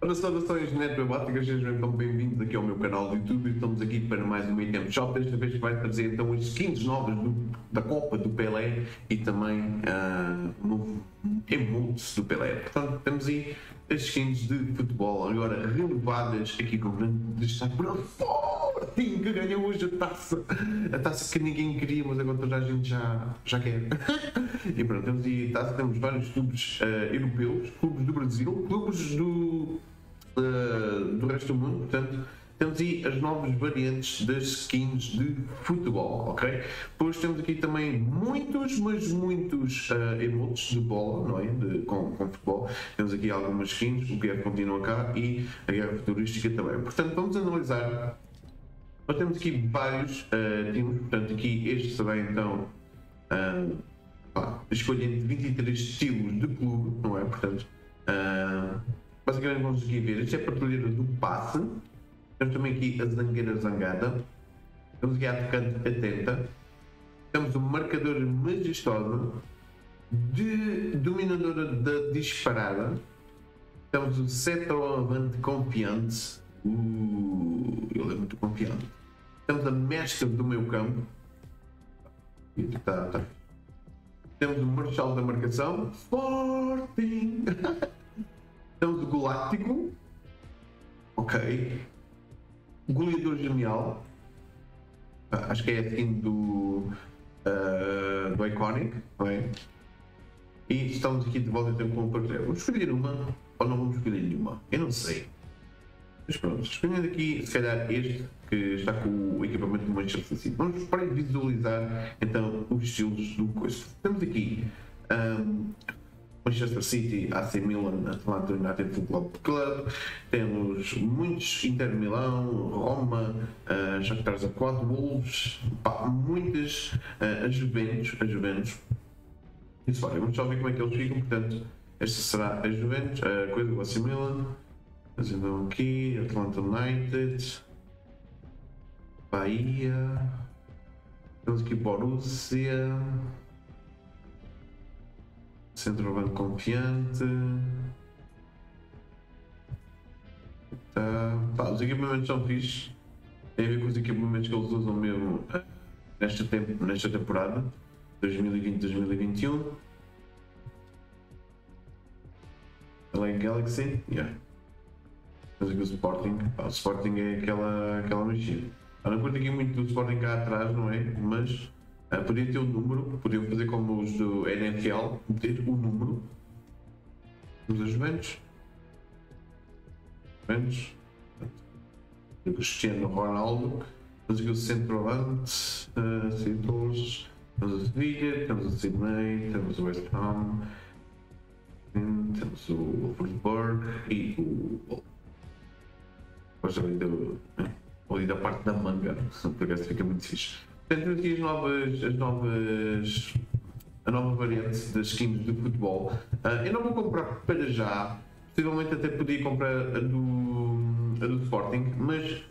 Ora, saudações netbáticas, sejam então bem-vindos aqui ao meu canal do YouTube. Estamos aqui para mais um Item Shop. Desta vez vai trazer então as skins novas do, da Copa do Pelé e também uh, novo emotes do Pelé. Portanto, temos aí as skins de futebol agora renovadas aqui com grande destaque para o Que ganhou hoje a taça. A taça que ninguém queria, mas agora toda a gente já, já quer. e pronto, temos aí taça, temos vários clubes uh, europeus, clubes do Brasil, clubes do do resto do mundo, portanto temos aí as novas variantes das skins de futebol, ok? Depois temos aqui também muitos, mas muitos uh, emotes de bola, não é? De, com, com, futebol. Temos aqui algumas skins, o guerra continua cá e a guerra futurística também. Portanto, vamos analisar. Nós temos aqui vários uh, times, portanto, aqui este será então. Uh, escolhendo 23 estilos de clube, não é? Portanto, uh, basicamente vamos aqui ver, isto é a patrulheira do passe, temos também aqui a zangueira zangada, temos aqui a atacante atenta, temos o marcador majestosa, de dominadora da disparada, temos o centroavante confiante, uh, ele é muito confiante, temos a mestra do meu campo, tá, tá. temos o marshal da marcação, Sporting! Temos o Galáctico. Ok. Goleador Genial. Ah, acho que é assim do. Uh, do Iconic, é? E estamos aqui de volta então com o parceiro. Vamos escolher uma ou não vamos escolher nenhuma? Eu não sei. Mas pronto, escolhendo aqui, se calhar este que está com o equipamento do Manchester City. Vamos para visualizar então os estilos do coisa. Temos aqui um, Manchester City, AC Milan, Atlanta United Football Club, temos muitos Inter Milão, Roma, uh, Shakhtar Zakwat, Wolves, pá, muitas, uh, a Juventus, a Juventus. Isso vai, vamos só ver como é que eles ficam, portanto, esta será a Juventus, a coisa do AC Milan, mas então aqui, Atlanta United, Bahia, temos aqui Borussia, Centroavante confiante. Tá. Pá, os equipamentos são fixos. Tem a ver com os equipamentos que eles usam mesmo eh, nesta, tempo, nesta temporada 2020-2021. LA Galaxy, yeah. Mas aqui o Sporting, pá, o Sporting é aquela, aquela mexida. Eu não curto aqui muito do Sporting cá atrás, não é? Mas Uh, podia ter o um número, podiam fazer como os do NFL, meter o um número dos Juventus. Juventus. O Cristiano Ronaldo. Temos aqui o centroavante, uh, títulos. Temos o Sevilla, temos o Sydney, temos o West Ham, temos o Wolfsburg e o. Depois ali, do, ali da parte da manga, porque essa fica muito fixe. Temos aqui as novas, as novas, a nova variante das skins de futebol. Uh, eu não vou comprar para já, possivelmente até podia comprar a do, a do Sporting, mas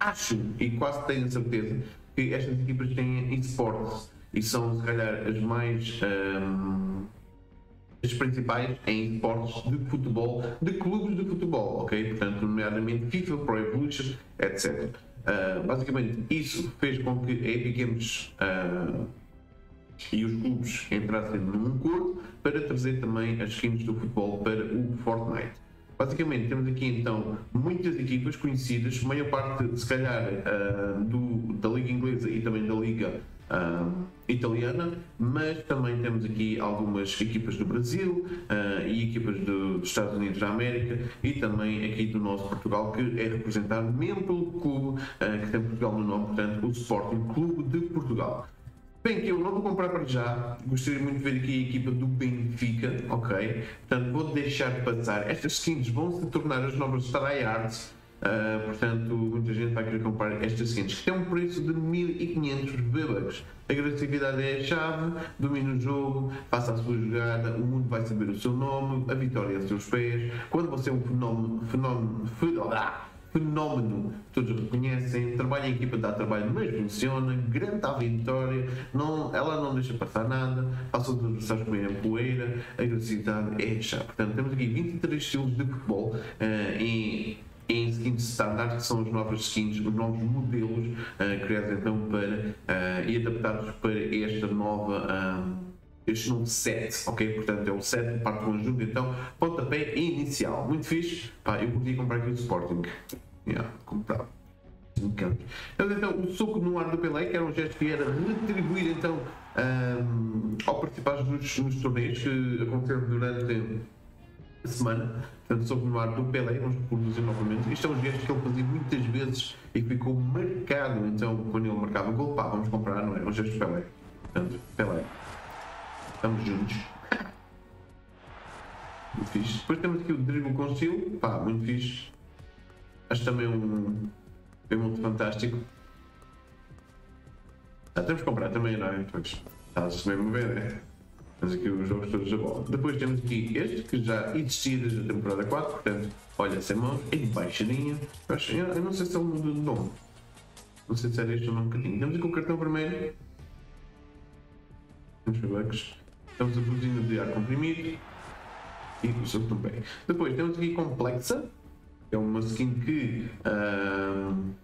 acho e quase tenho certeza que estas equipas têm esportes e são se calhar as mais um, as principais em esportes de futebol, de clubes de futebol, ok? Portanto, nomeadamente FIFA, Pro Evolution, etc. Uh, basicamente, isso fez com que a Epic Games uh, e os clubes entrassem num acordo para trazer também as skins do futebol para o Fortnite. Basicamente, temos aqui então muitas equipas conhecidas, maior parte, se calhar, uh, do, da Liga Inglesa e também da Liga uh, italiana, mas também temos aqui algumas equipas do Brasil uh, e equipas do, dos Estados Unidos da América e também aqui do nosso Portugal, que é representado mesmo pelo clube uh, que tem Portugal no nome, portanto, o Sporting Clube de Portugal. Bem, que eu não vou comprar para já, gostaria muito de ver aqui a equipa do Benfica, ok? Portanto, vou deixar de passar. Estas skins vão se tornar as novas tryhards Uh, portanto, muita gente vai querer comprar estas que tem um preço de 1500 V-Bucks. A agressividade é a chave, domina o jogo, faça a sua jogada, o mundo vai saber o seu nome, a vitória é a seus pés. Quando você é um fenómeno, fenómeno, fenómeno, fenómeno, todos reconhecem, trabalha em equipa, dá trabalho, mas funciona, grande à vitória, não, ela não deixa passar nada, passa os adversários comer a poeira, a agressividade é chata. Portanto, temos aqui 23 estilos de futebol uh, em em skins standard, que são as novas skins, os novos modelos uh, criados então para uh, e adaptados para esta nova. Um, este novo set, ok? Portanto, é o set, parte conjunto, então, pontapé inicial. Muito fixe. Pá, eu podia comprar aqui o Sporting. Yeah, comprar. Então, o soco no ar do Pelé, que era um gesto que era retribuído então um, ao participar nos, nos torneios que aconteceram durante a semana. Portanto, soco no ar do Pelé, vamos produzir novamente. Isto é um gesto que ele fazia muitas vezes e que ficou marcado. Então, quando ele marcava o gol, pá, vamos comprar, não é? Um gesto Pelé. Portanto, Pelé. Estamos juntos. Muito fixe. Depois temos aqui o drible com estilo. Pá, muito fixe. Acho também um. Bem muito fantástico. Ah, temos que comprar também, não é? Pois. Está-se mesmo a ver, né? Aqui os jogos todos bola. Depois temos aqui este, que já existia desde a temporada 4, portanto, olha, sem mãos, embaixadinha. Eu não sei se ele mudou de nome. Não sei se era este o nome que tinha. Temos aqui o cartão vermelho. Temos bugs. Temos a buzina de ar comprimido e o seu também. Depois temos aqui Complexa, que é uma skin que, uh,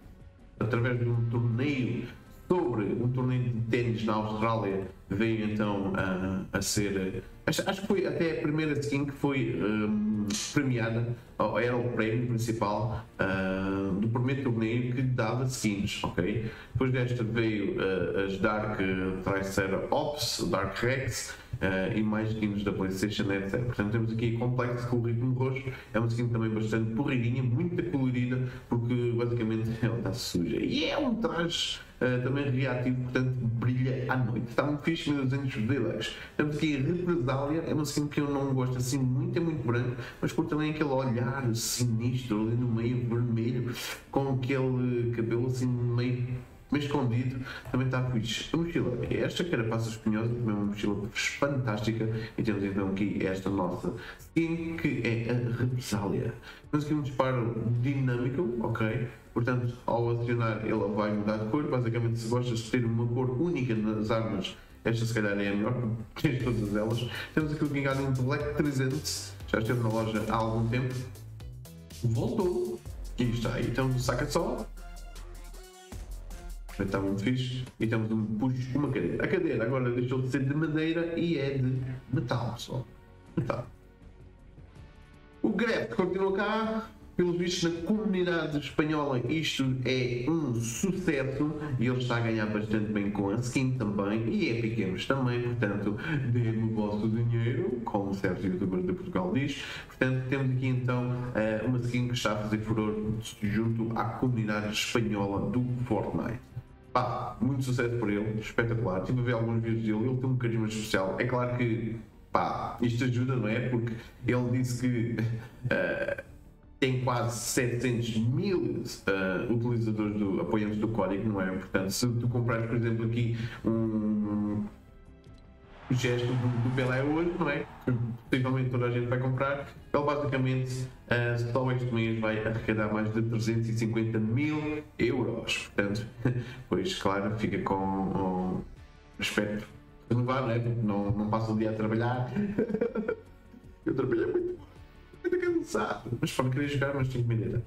através de um torneio sobre um torneio de ténis na Austrália, veio então uh, a ser. Acho, acho, que foi até a primeira skin que foi um, premiada, era o prémio principal uh, do primeiro torneio que dava skins, ok? Depois desta veio uh, as Dark Triceratops, Dark Rex, uh, e mais skins da PlayStation, etc. Portanto, temos aqui complexo com o ritmo roxo, é uma skin também bastante porreirinha, muito colorida, porque basicamente ela está suja. E é um traje uh, também reativo, portanto, brilha à noite. Está muito fixe, 1200 V-Bucks. Temos aqui a Represália, é uma skin que eu não gosto assim muito, é muito branco, mas por também aquele olhar sinistro ali no meio vermelho, com aquele cabelo assim meio mas escondido, também está fixe. A mochila é esta carapaça espinhosa, também é uma mochila fantástica. E temos então aqui esta nossa skin, que é a represália. Temos aqui um disparo dinâmico, ok? Portanto, ao acionar, ela vai mudar de cor. Basicamente, se gostas de ter uma cor única nas armas, esta se calhar é a melhor, tens todas elas. Temos aqui o Gingardium Black 300, já esteve na loja há algum tempo. Voltou. E está aí, então saca só está muito fixe. E temos um puxo, uma cadeira. A cadeira agora deixou de ser de madeira e é de metal, pessoal. Metal. O Grep continua cá. Pelos vistos, na comunidade espanhola, isto é um sucesso e ele está a ganhar bastante bem com a skin também e é pequenos também. Portanto, dê-me o vosso dinheiro, como certo youtuber de Portugal diz. Portanto, temos aqui então eh, uma skin que está a fazer furor junto à comunidade espanhola do Fortnite. Pá, muito sucesso por ele, espetacular. Estive a ver alguns vídeos dele, ele tem um carisma especial. É claro que, pá, isto ajuda, não é? Porque ele disse que uh, tem quase 700 mil uh, utilizadores, do, apoiantes do código, não é? Portanto, se tu comprares, por exemplo, aqui um gesto do, do Pelé hoje, não é? Que possivelmente toda a gente vai comprar. Ele basicamente uh, só este mês vai arrecadar mais de 350 mil euros. Portanto, pois claro, fica com um aspecto renovado, não é? Não, não passa o dia a trabalhar. Eu trabalhei muito, muito cansado. Mas pode querer jogar, mas tenho comida.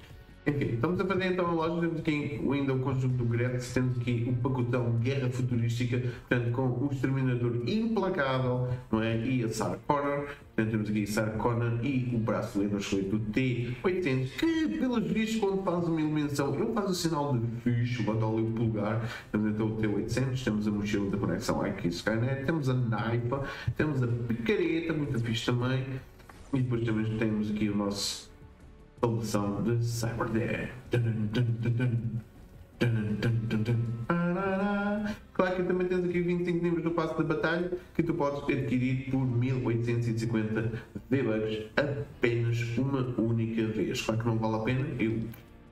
Enfim, estamos a fazer então a loja, temos aqui ainda o conjunto do Gretz, temos aqui o pacotão Guerra Futurística, portanto com o Exterminador Implacável, não é? E a Sarah Connor, portanto temos aqui a Sarah Connor e o braço do T-800, que pelos vistos quando faz uma eliminação, ele faz o sinal de fixe, bota ali o pulgar, temos então o T-800, temos a mochila da conexão aqui Skynet, temos a Naipa, temos a picareta, muito fixe também, e depois também temos aqui o nosso solução de Cyberdead. Claro que também tens aqui 25 níveis do passo de batalha que tu podes adquirir por 1850 V-Bucks apenas uma única vez. Claro que não vale a pena, eu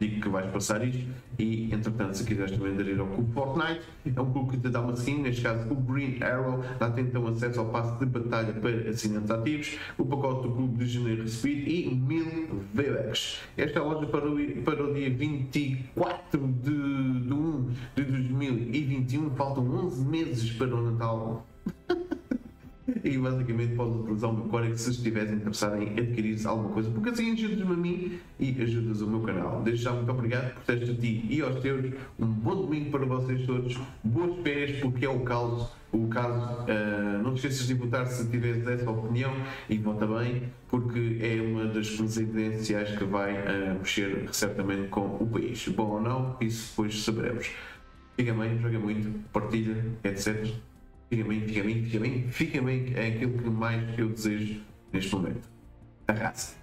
digo que vais passar isto. E entretanto, se quiseres também aderir ao clube Fortnite, é um clube que te dá uma skin, neste caso o Green Arrow, dá-te então acesso ao passe de batalha para assinantes ativos, o pacote do clube de janeiro Speed e 1000 V-Bucks. Esta é loja para o, para o dia 24 de, de 1 de 2021, faltam 11 meses para o Natal. E basicamente podes utilizar o meu código se estiveres interessado em adquirir alguma coisa, porque assim ajudas-me a mim e ajudas o meu canal. Desde já muito obrigado, protesto a ti e aos teus, um bom domingo para vocês todos, boas férias, porque é o caso. O caso, uh, não te esqueças de votar se tiveres essa opinião e vota bem, porque é uma das presidenciais que vai uh, mexer certamente com o país. Bom ou não, isso depois saberemos. Fica bem, joga muito, partilha, etc. Fica bem, fica bem, fica bem, fica bem, é aquilo que mais eu desejo neste momento. Arrasa.